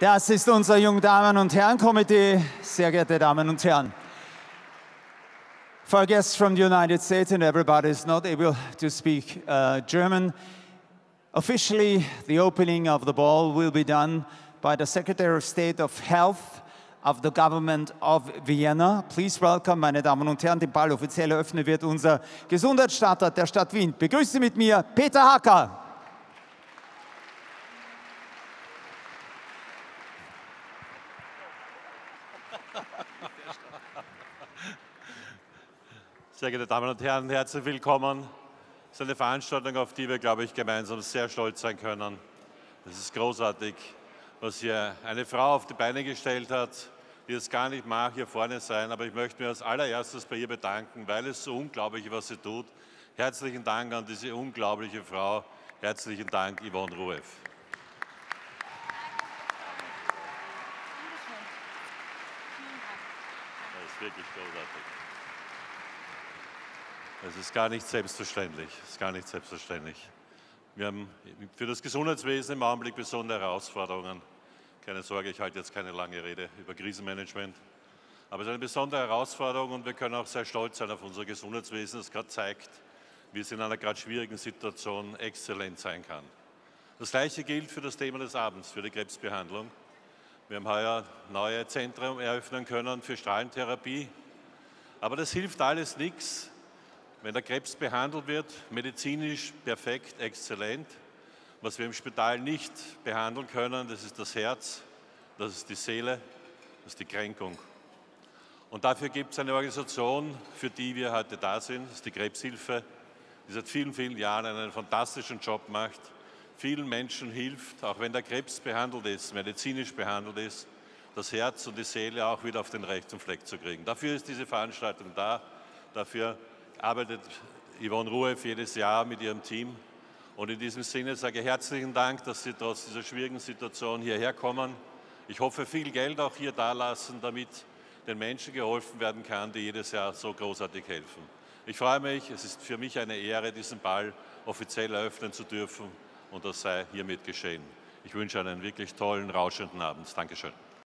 Das ist unser Jungdamen- und Herren-Komitee, sehr geehrte Damen und Herren. For guests from the United States and everybody is not able to speak uh, German, officially the opening of the ball will be done by the Secretary of State of Health of the Government of Vienna. Please welcome, meine Damen und Herren, den Ball offiziell eröffnen wird unser Gesundheitsstadtrat der Stadt Wien. Begrüße mit mir Peter Hacker. Sehr geehrte Damen und Herren, herzlich willkommen. Es ist eine Veranstaltung, auf die wir, glaube ich, gemeinsam sehr stolz sein können. Es ist großartig, was hier eine Frau auf die Beine gestellt hat, die es gar nicht mag, hier vorne sein. Aber ich möchte mich als allererstes bei ihr bedanken, weil es so unglaublich ist, was sie tut. Herzlichen Dank an diese unglaubliche Frau. Herzlichen Dank, Yvonne Rueff. Ist wirklich großartig. Es ist gar nicht selbstverständlich. Es ist gar nicht selbstverständlich. Wir haben für das Gesundheitswesen im Augenblick besondere Herausforderungen. Keine Sorge, ich halte jetzt keine lange Rede über Krisenmanagement. Aber es ist eine besondere Herausforderung und wir können auch sehr stolz sein auf unser Gesundheitswesen, das gerade zeigt, wie es in einer gerade schwierigen Situation exzellent sein kann. Das Gleiche gilt für das Thema des Abends, für die Krebsbehandlung. Wir haben heuer neue Zentren eröffnen können für Strahlentherapie. Aber das hilft alles nichts, wenn der Krebs behandelt wird, medizinisch perfekt, exzellent. Was wir im Spital nicht behandeln können, das ist das Herz, das ist die Seele, das ist die Kränkung. Und dafür gibt es eine Organisation, für die wir heute da sind, das ist die Krebshilfe, die seit vielen, vielen Jahren einen fantastischen Job macht, vielen Menschen hilft, auch wenn der Krebs behandelt ist, medizinisch behandelt ist, das Herz und die Seele auch wieder auf den rechten Fleck zu kriegen. Dafür ist diese Veranstaltung da, dafür arbeitet Yvonne Rueff jedes Jahr mit ihrem Team. Und in diesem Sinne sage ich herzlichen Dank, dass Sie trotz dieser schwierigen Situation hierher kommen. Ich hoffe, viel Geld auch hier dalassen, damit den Menschen geholfen werden kann, die jedes Jahr so großartig helfen. Ich freue mich, es ist für mich eine Ehre, diesen Ball offiziell eröffnen zu dürfen und das sei hiermit geschehen. Ich wünsche einen wirklich tollen, rauschenden Abend. Dankeschön.